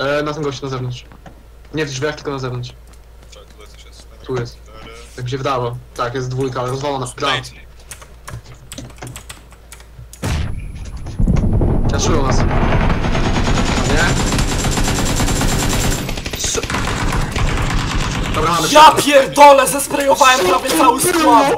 E, na tym gościu na zewnątrz. Nie w drzwiach, tylko na zewnątrz. Czekaj, tutaj coś jest. Tu jest. Tak mi się wydało. Tak, jest dwójka, ale rozwalona. Granat. Blade. Zaszyło nas. Nie? Dobra, mamy Ja pierdolę, zesprejowałem prawie cały skład!